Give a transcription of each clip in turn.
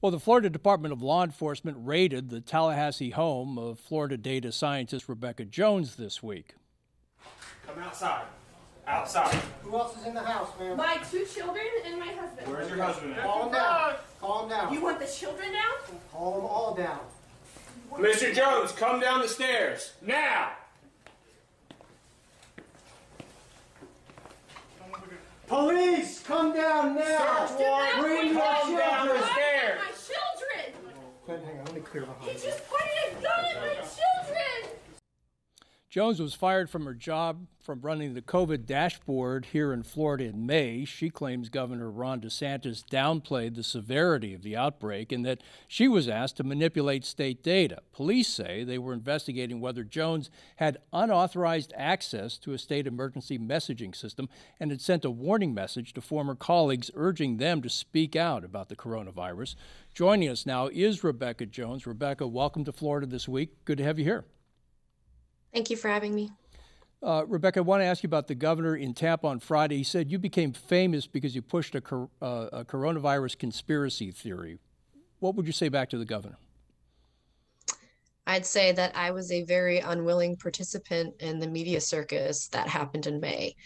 Well, the Florida Department of Law Enforcement raided the Tallahassee home of Florida data scientist Rebekah Jones this week. Come outside. Outside. Who else is in the house, ma'am? My two children and my husband. Where's your husband at? Calm down. Calm down. You want the children now? Calm them all down. Mr. Jones, come down the stairs. Now! Police, come down now. Search warrant. Bring your Come down the children. Glenn, hang on. Let me clear He behind you. just pointed a gun at my children! Jones was fired from her job from running the COVID dashboard here in Florida in May. She claims Governor Ron DeSantis downplayed the severity of the outbreak and that she was asked to manipulate state data. Police say they were investigating whether Jones had unauthorized access to a state emergency messaging system and had sent a warning message to former colleagues urging them to speak out about the coronavirus. Joining us now is Rebekah Jones. Rebekah, welcome to Florida this week. Good to have you here. Thank you for having me. Uh, Rebekah, I want to ask you about the governor in Tampa on Friday. He said you became famous because you pushed a, cor- uh, a coronavirus conspiracy theory. What would you say back to the governor? I'd say that I was a very unwilling participant in the media circus that happened in May,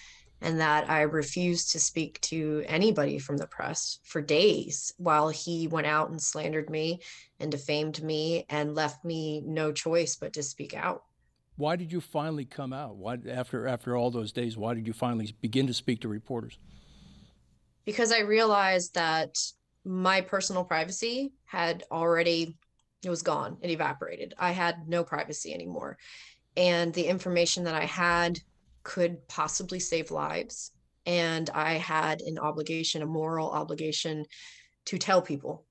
and that I refused to speak to anybody from the press for days while he went out and slandered me and defamed me and left me no choice but to speak out. Why did you finally come out? Why, after after all those days, why did you finally begin to speak to reporters? because I realized that my personal privacy had already it was gone it evaporated i had no privacy anymore and the information that i had could possibly save lives and i had an obligation a moral obligation to tell people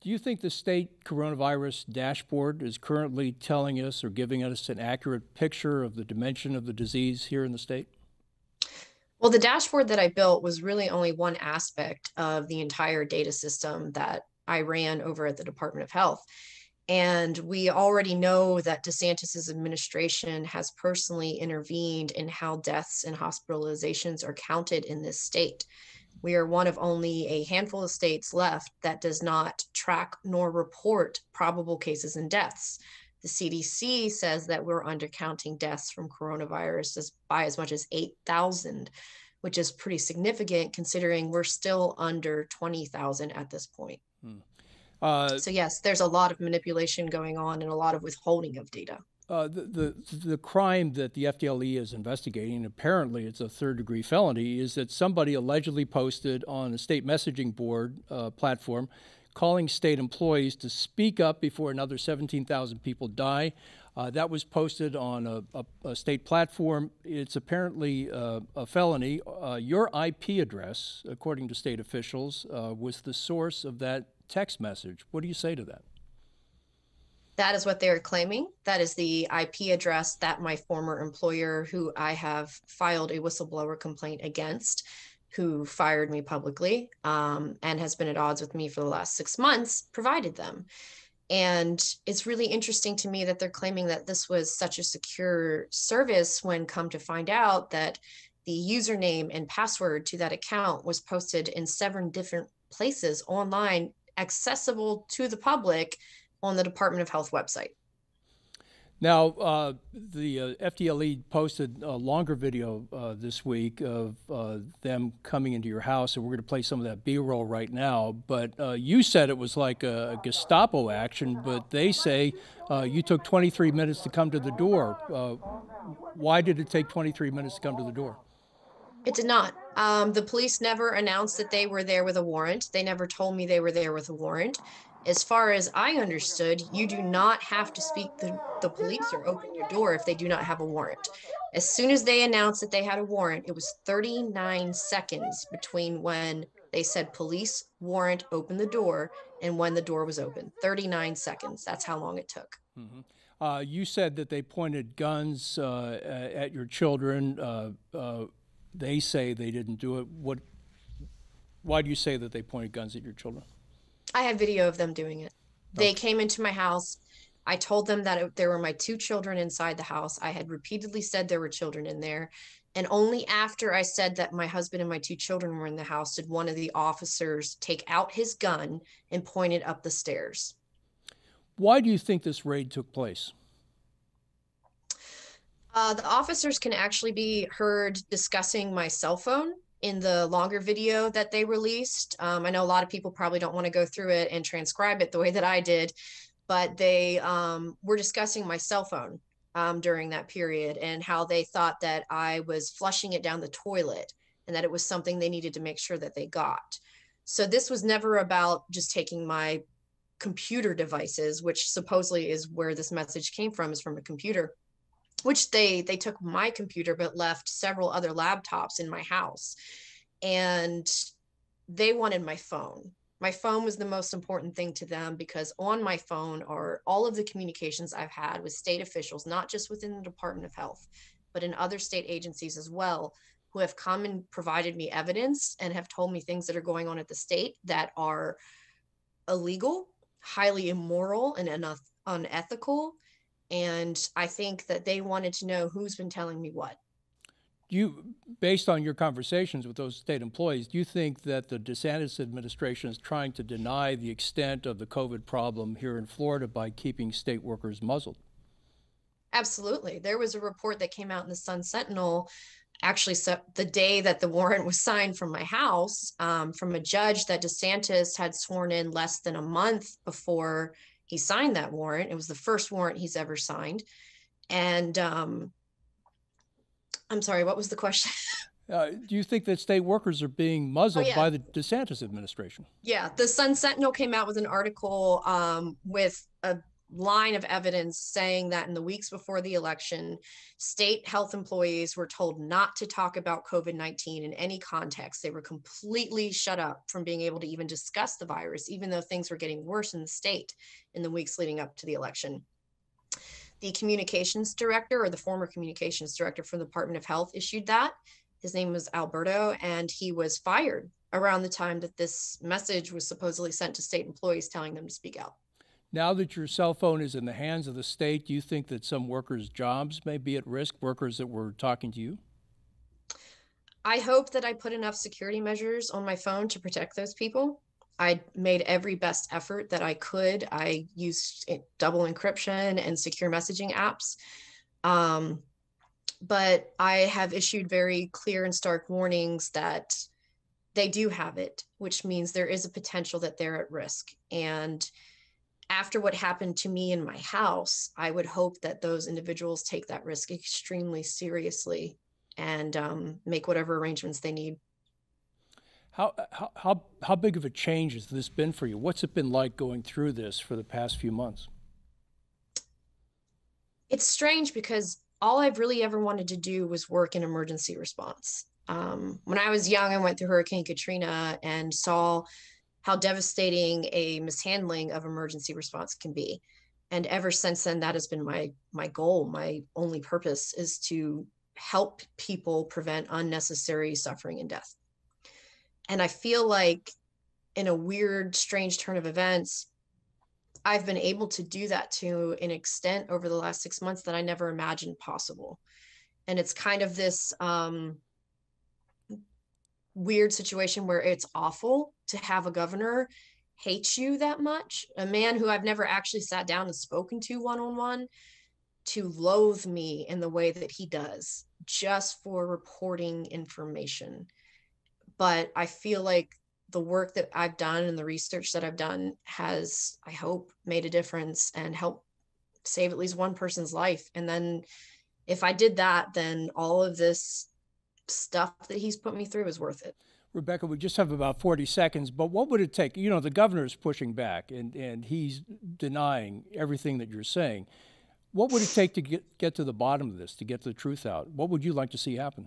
Do you think the state coronavirus dashboard is currently telling us or giving us an accurate picture of the dimension of the disease here in the state? Well, the dashboard that I built was really only one aspect of the entire data system that I ran over at the Department of Health. And we already know that DeSantis's administration has personally intervened in how deaths and hospitalizations are counted in this state. We are one of only a handful of states left that does not track nor report probable cases and deaths. The CDC says that we're undercounting deaths from coronavirus as, by as much as 8,000, which is pretty significant considering we're still under 20,000 at this point. Uh, So, yes, there's a lot of manipulation going on and a lot of withholding of data. Uh, the, the the crime that the FDLE is investigating, apparently it's a third degree felony, is that somebody allegedly posted on a state messaging board uh, platform calling state employees to speak up before another 17,000 people die. Uh, that was posted on a, a, a state platform. It's apparently uh, a felony. Uh, your IP address, according to state officials, was the source of that text message. What do you say to that? That is what they're claiming. That is the IP address that my former employer, who I have filed a whistleblower complaint against, who fired me publicly um, and has been at odds with me for the last six months, provided them. And it's really interesting to me that they're claiming that this was such a secure service when come to find out that the username and password to that account was posted in seven different places online, accessible to the public on the Department of Health website. Now, uh, the uh, FDLE posted a longer video uh, this week of uh, them coming into your house, and we're going to play some of that B-roll right now. But uh, you said it was like a, Gestapo action, but they say uh, you took 23 minutes to come to the door. Uh, why did it take 23 minutes to come to the door? It did not. Um, the police never announced that they were there with a warrant. They never told me they were there with a warrant. As far as I understood, you do not have to speak to the police or open your door if they do not have a warrant. As soon as they announced that they had a warrant, it was 39 seconds between when they said police warrant open the door and when the door was open. 39 seconds. That's how long it took. Uh, you said that they pointed guns uh, at your children. Uh, uh, they say they didn't do it. What? Why do you say that they pointed guns at your children? I have video of them doing it. They came into my house I told them that it, there were my two children inside the house. I had repeatedly said there were children in there. And only after I said that my husband and my two children were in the house did one of the officers take out his gun and point it up the stairs. Why do you think this raid took place? Uh, the officers can actually be heard discussing my cell phone in the longer video that they released. Um, I know a lot of people probably don't want to go through it and transcribe it the way that I did, but they um, were discussing my cell phone um, during that period and how they thought that I was flushing it down the toilet and that it was something they needed to make sure that they got. So this was never about just taking my computer devices, which supposedly is where this message came from, is from a computer which they they took my computer but left several other laptops in my house and they wanted my phone. My phone was the most important thing to them because on my phone are all of the communications i've had with state officials not just within the department of health but in other state agencies as well who have come and provided me evidence and have told me things that are going on at the state that are illegal highly immoral and unethical and I think that they wanted to know who's been telling me what. You, based on your conversations with those state employees, do you think that the DeSantis administration is trying to deny the extent of the COVID problem here in Florida by keeping state workers muzzled? Absolutely. There was a report that came out in the Sun Sentinel actually so the day that the warrant was signed from my house um, from a judge that DeSantis had sworn in less than a month before he signed that warrant. It was the first warrant he's ever signed. And um, I'm sorry, what was the question? Uh, do you think that state workers are being muzzled oh, yeah. by the DeSantis administration? Yeah, the Sun Sentinel came out with an article um, with a line of evidence saying that in the weeks before the election, state health employees were told not to talk about COVID 19 in any context. They were completely shut up from being able to even discuss the virus, even though things were getting worse in the state in the weeks leading up to the election. The communications director, or the former communications director from the Department of Health, issued that. His name was Alberto, and he was fired around the time that this message was supposedly sent to state employees telling them to speak out. Now that your cell phone is in the hands of the state, do you think that some workers' jobs may be at risk, workers that were talking to you? I hope that I put enough security measures on my phone to protect those people. I made every best effort that I could. I used double encryption and secure messaging apps. Um, but I have issued very clear and stark warnings that they do have it, which means there is a potential that they're at risk. And after what happened to me in my house, I would hope that those individuals take that risk extremely seriously and um, make whatever arrangements they need. How, how, how, how big of a change has this been for you? What's it been like going through this for the past few months? It's strange because all I've really ever wanted to do was work in emergency response. Um, when I was young, I went through Hurricane Katrina and saw how devastating a mishandling of emergency response can be. And ever since then that has been my my goal. My only purpose is to help people prevent unnecessary suffering and death. And i feel like in a weird strange turn of events i've been able to do that to an extent over the last six months that i never imagined possible. And it's kind of this um, weird situation where it's awful to have a governor hate you that much, a man who I've never actually sat down and spoken to one on one, to loathe me in the way that he does just for reporting information. But I feel like the work that I've done and the research that I've done has, I hope, made a difference and helped save at least one person's life. And then if I did that, then all of this stuff that he's put me through is worth it. Rebekah, we just have about 40 seconds, but what would it take? You know, the governor's pushing back and, and he's denying everything that you're saying. What would it take to get, get to the bottom of this, to get the truth out? What would you like to see happen?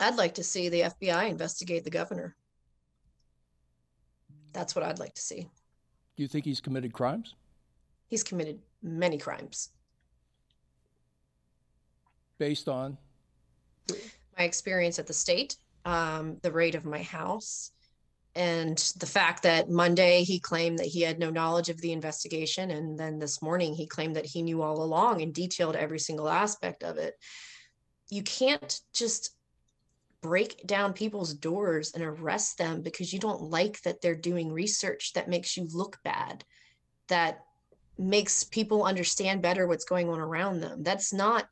I'd like to see the FBI investigate the governor. That's what I'd like to see. Do you think he's committed crimes? He's committed many crimes. Based on? Mm. My experience at the state um, the raid of my house, and the fact that Monday he claimed that he had no knowledge of the investigation, and then this morning he claimed that he knew all along and detailed every single aspect of it. You can't just break down people's doors and arrest them because you don't like that they're doing research that makes you look bad, that makes people understand better what's going on around them. That's not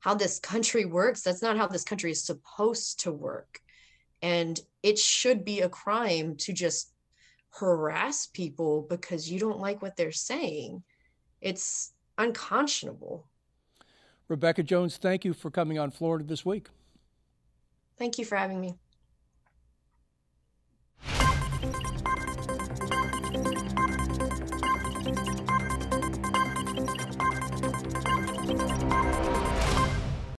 how this country works. That's not how this country is supposed to work. And it should be a crime to just harass people because you don't like what they're saying. It's unconscionable. Rebekah Jones, thank you for coming on Florida this week. Thank you for having me.